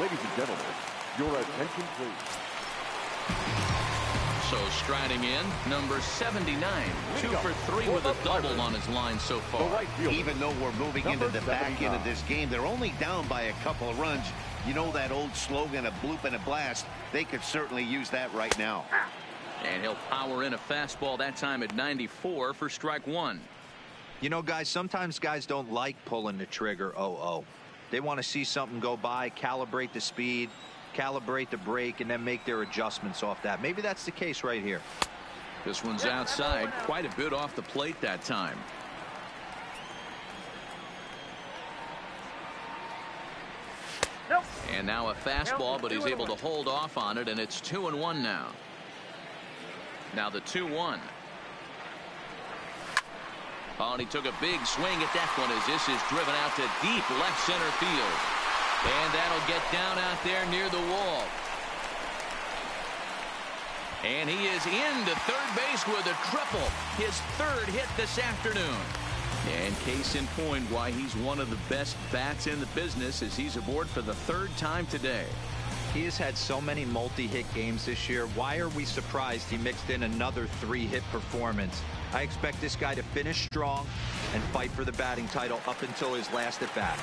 Ladies and gentlemen, your attention please. So striding in, number 79, two for three with a double on his line so far. Even though we're moving into the back end of this game, they're only down by a couple of runs. You know that old slogan, a bloop and a blast. They could certainly use that right now. And he'll power in a fastball that time at 94 for strike one. You know, guys, sometimes guys don't like pulling the trigger 0-0. They want to see something go by, calibrate the speed, calibrate the break, and then make their adjustments off that. Maybe that's the case right here. This one's outside, quite a bit off the plate that time. And now a fastball, but he's able to hold off on it, and it's two and one now. Now the 2-1. Oh, and he took a big swing at that one as this is driven out to deep left center field. And that'll get down out there near the wall. And he is into third base with a triple. His third hit this afternoon. And case in point why he's one of the best bats in the business as he's aboard for the third time today. He has had so many multi-hit games this year. Why are we surprised he mixed in another three-hit performance? I expect this guy to finish strong and fight for the batting title up until his last at bat.